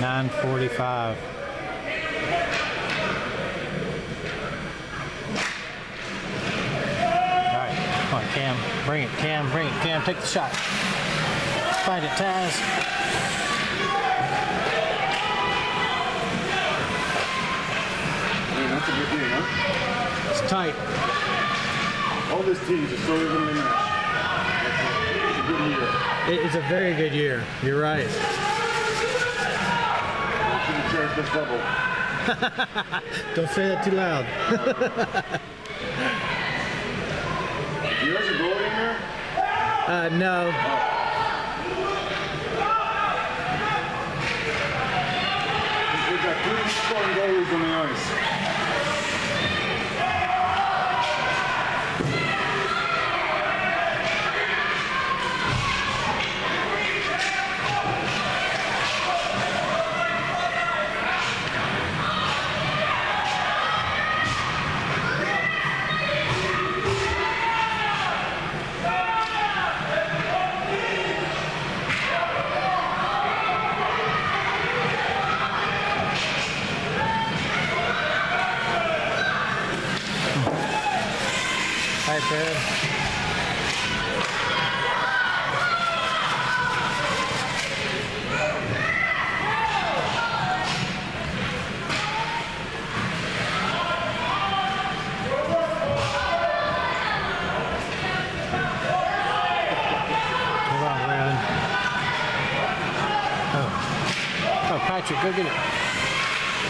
945. All right, come on, Cam. Bring it, Cam. Bring it, Cam. Take the shot. Find it, Taz. That's a good game, huh? It's tight. All these teams are so evenly matched. It's a good year. It's a very good year. You're right. This. Don't say that too loud. You guys a goalie in there? Uh, no. We've got three scoring goalies on the ice. Hi, Fred. Hold on, Brandon. Oh. Oh, Patrick, go get it.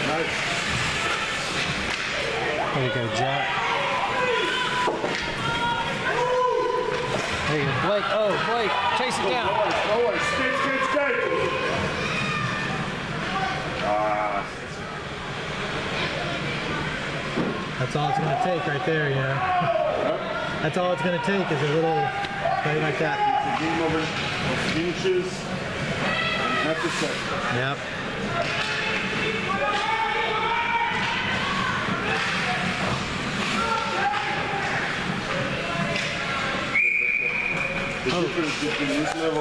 Nice. There you go, Jack. There you go. Blake. Oh, Blake. Chase it down. Skate, skate, skate. Ah, That's all it's going to take right there, you know. That's all it's going to take is a little play like that. it's a game over inches. Half a second. Yep. The level